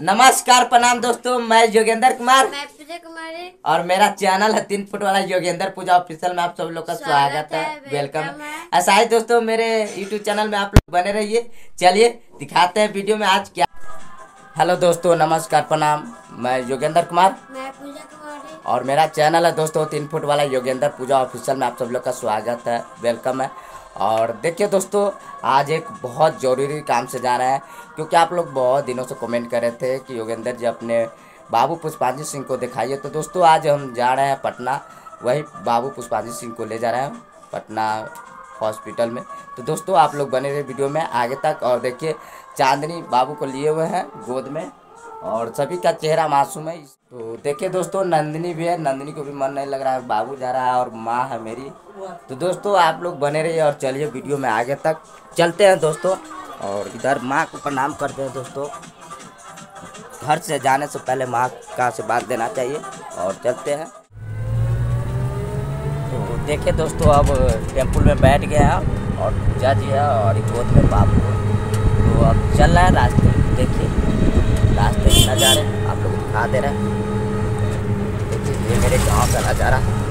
नमस्कार प्रणाम दोस्तों मैं योगेंद्र कुमार। मैं पूजा कुमारी। और मेरा चैनल है तीन फुट वाला योगेंद्र पूजा ऑफिशियल में आप सब लोग का स्वागत है वेलकम। है। ऐसा ही दोस्तों मेरे यूट्यूब चैनल में आप लोग बने रहिए। चलिए दिखाते हैं वीडियो में आज क्या। हेलो दोस्तों नमस्कार प्रणाम। मैं योगेंद्र कुमार। मैं पूजा कुमारी। और मेरा चैनल है दोस्तों तीन फुट वाला योगेंद्र पूजा ऑफिशियल में आप सब लोग का स्वागत है वेलकम है। और देखिए दोस्तों, आज एक बहुत ज़रूरी काम से जा रहे हैं, क्योंकि आप लोग बहुत दिनों से कमेंट कर रहे थे कि योगेंद्र जी अपने बाबू पुष्पांजलि सिंह को दिखाइए। तो दोस्तों, आज हम जा रहे हैं पटना, वही बाबू पुष्पांजलि सिंह को ले जा रहे हैं पटना हॉस्पिटल में। तो दोस्तों, आप लोग बने रहे वीडियो में आगे तक, और देखिए, चांदनी बाबू को लिए हुए हैं गोद में, और सभी का चेहरा मासूम है। तो देखिए दोस्तों, नंदिनी भी है, नंदिनी को भी मन नहीं लग रहा है, बाबू जा रहा है, और माँ है मेरी। तो दोस्तों, आप लोग बने रहिए और चलिए वीडियो में आगे तक। चलते हैं दोस्तों, और इधर माँ को प्रणाम करते हैं दोस्तों। घर से जाने से पहले माँ का आशीर्वाद देना चाहिए, और चलते हैं। तो देखिए दोस्तों, अब टेंपल में बैठ गए हैं, और पूजा जी है, और गोद में बाबू है तो अब चल रहा है रास्ते, देखिए। रास्ते नज़ारे, आप लोग दिखा दे रहे हैं। देखिए, ये मेरे गाँव का नज़ारा। और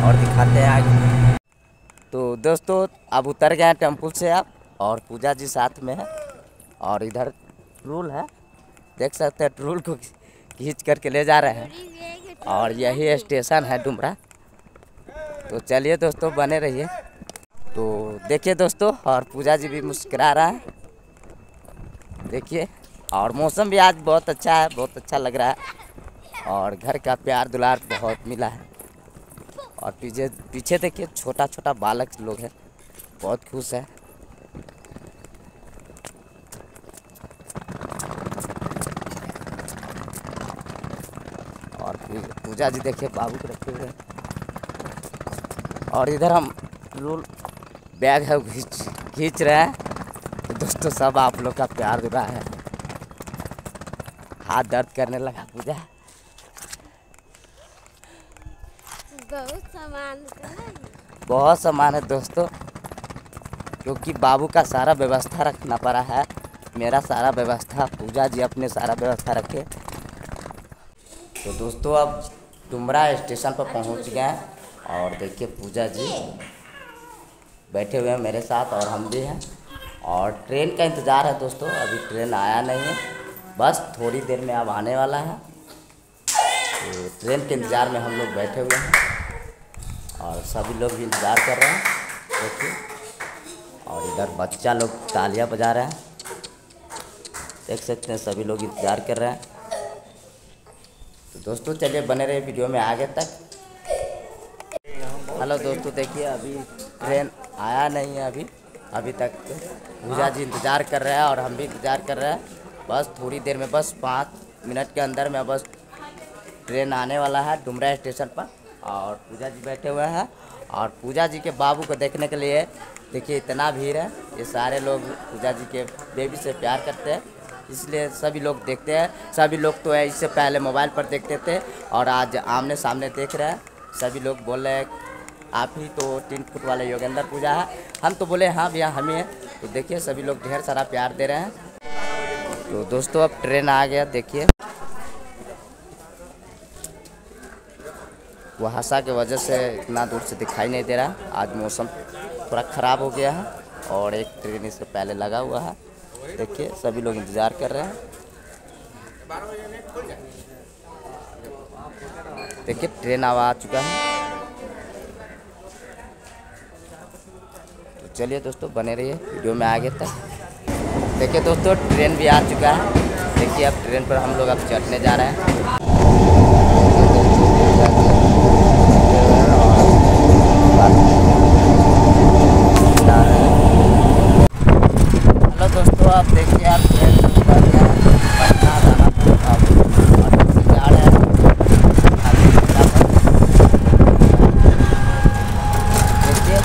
और दिखाते हैं आगे। तो दोस्तों, अब उतर गए हैं टेंपल से आप, और पूजा जी साथ में है, और इधर ट्रूल है। देख सकते हैं, ट्रूल को खींच करके ले जा रहे हैं, और यही स्टेशन है डुमरा। तो चलिए दोस्तों, बने रहिए। तो देखिए दोस्तों, और पूजा जी भी मुस्करा रहा है। देखिए, और मौसम भी आज बहुत अच्छा है, बहुत अच्छा लग रहा है, और घर का प्यार दुलार बहुत मिला है। और पीछे पीछे देखिए छोटा छोटा बालक लोग हैं। बहुत खुश है। और पूजा जी देखिए, बाबू रखे हुए हैं। और इधर हम लोग बैग है खींच खींच रहे हैं। तो दोस्तों, सब आप लोग का प्यार दुरा है। हाथ दर्द करने लगा पूजा। बहुत सामान है। बहुत सामान है दोस्तों क्योंकि बाबू का सारा व्यवस्था रखना पड़ा है। मेरा सारा व्यवस्था पूजा जी अपने सारा व्यवस्था रखे। तो दोस्तों अब डुमरा स्टेशन पर पहुँच गए हैं और देखिए पूजा जी बैठे हुए हैं मेरे साथ और हम भी हैं। और ट्रेन का इंतज़ार है दोस्तों अभी ट्रेन आया नहीं है। बस थोड़ी देर में अब आने वाला है। तो ट्रेन के इंतज़ार में हम लोग बैठे हुए हैं। और सभी लोग इंतज़ार कर रहे हैं। देखिए। और इधर बच्चा लोग तालियाँ बजा रहे हैं। देख सकते हैं, सभी लोग इंतज़ार कर रहे हैं। तो दोस्तों, चलिए बने रहे वीडियो में आगे तक। हेलो दोस्तों, देखिए, अभी ट्रेन आया नहीं है अभी। अभी तक पूजा जी इंतज़ार कर रहे हैं और हम भी इंतज़ार कर रहे हैं। बस थोड़ी देर में, बस पाँच मिनट के अंदर में बस ट्रेन आने वाला है डुमरा स्टेशन पर। और पूजा जी बैठे हुए हैं और पूजा जी के बाबू को देखने के लिए, देखिए इतना भीड़ है, ये सारे लोग पूजा जी के बेबी से प्यार करते हैं, इसलिए सभी लोग देखते हैं, सभी लोग तो है इससे पहले मोबाइल पर देखते थे और आज आमने सामने देख रहे हैं, सभी लोग बोल रहे हैं, आप ही तो तीन फुट वाले योगेंद्र पूजा है, हम तो बोले हाँ भैया, हम ही हैं तो देखिए सभी लोग ढेर सारा प्यार दे रहे हैं। तो दोस्तों, अब ट्रेन आ गया, देखिए। कुहासा के वजह से इतना दूर से दिखाई नहीं दे रहा। आज मौसम थोड़ा ख़राब हो गया है और एक ट्रेन इससे पहले लगा हुआ है। देखिए, सभी लोग इंतज़ार कर रहे हैं। देखिए, ट्रेन अब आ चुका है। तो चलिए दोस्तों, बने रहिए वीडियो में आगे तक। देखिए दोस्तों, ट्रेन भी आ चुका है। देखिए, अब ट्रेन पर हम लोग अब चढ़ने जा रहे हैं हेलो दोस्तों आप देखिए आप ट्रेन पर गए हैं, पटना दानापुर अब और से जा रहे हैं आगे जिला पर। देखिए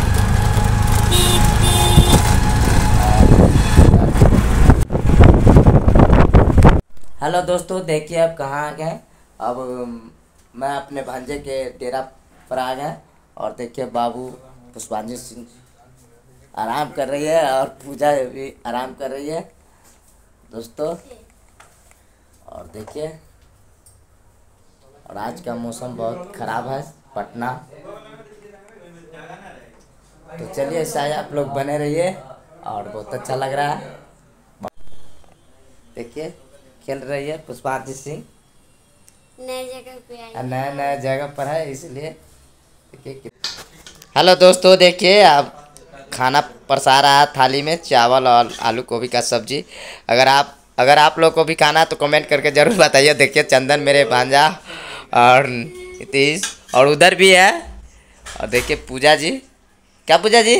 हेलो दोस्तों, देखिए अब कहाँ आ गए? अब मैं अपने भांजे के डेरा पर आ गए और देखिए बाबू पुष्पांजलि सिंह आराम कर रही है और पूजा भी आराम कर रही है। दोस्तों, और देखिए, और आज का मौसम बहुत खराब है, पटना। तो चलिए, शायद आप लोग बने रहिए और बहुत अच्छा लग रहा है। देखिए खेल रही है पुष्पांजलि सिंह। नई जगह पे आई नया नया जगह पर है इसलिए देखिए हेलो दोस्तों देखिए अब खाना परसा रहा है थाली में चावल और आलू गोभी का सब्ज़ी। अगर आप अगर आप लोग को भी खाना है तो कमेंट करके ज़रूर बताइए। देखिए चंदन मेरे भांजा और नीतीश और उधर भी है। और देखिए पूजा जी। क्या पूजा जी?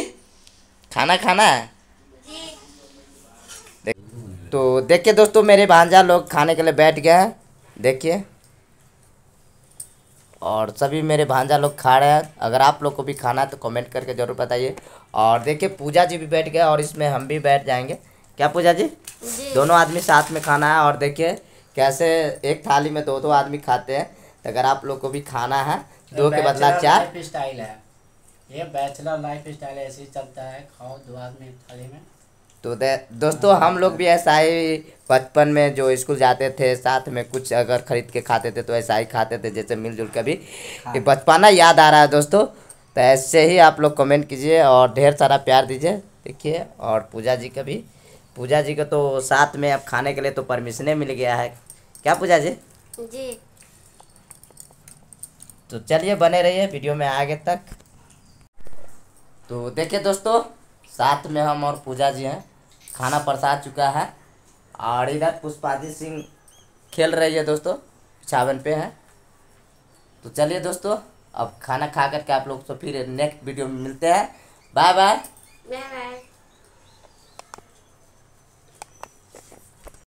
खाना खाना है? तो देखिए दोस्तों मेरे भांजा लोग खाने के लिए बैठ गए हैं। देखिए। और सभी मेरे भांजा लोग खा रहे हैं। अगर आप लोग को भी खाना है तो कमेंट करके ज़रूर बताइए। और देखिए पूजा जी भी बैठ गए और इसमें हम भी बैठ जाएँगे। क्या पूजा जी? जी। दोनों आदमी साथ में खाना है। और देखिए कैसे एक थाली में दो दो आदमी खाते हैं। तो अगर आप लोग को भी खाना है दो के बदला चार। लाइफ स्टाइल है। ये बैचलर लाइफ स्टाइल ऐसे ही चलता है। खाओ दो आदमी थाली में। तो दे, दोस्तों हम लोग भी ऐसा ही बचपन में जो स्कूल जाते थे साथ में कुछ अगर खरीद के खाते थे तो ऐसा ही खाते थे जैसे मिलजुल के भी। ये बचपना याद आ रहा है दोस्तों। तो ऐसे ही आप लोग कमेंट कीजिए और ढेर सारा प्यार दीजिए देखिए। और पूजा जी का भी। पूजा जी का तो साथ में अब खाने के लिए तो परमिशने मिल गया है। क्या पूजा जी? जी। तो चलिए बने रहिए वीडियो में आगे तक। तो देखिए दोस्तों साथ में हम और पूजा जी हैं। खाना परसा चुका है और इधर पुष्पाजी सिंह खेल रही है दोस्तों छावन पे है। तो चलिए दोस्तों, अब खाना खा करके आप लोग से फिर नेक्स्ट वीडियो में मिलते हैं। Bye bye bye bye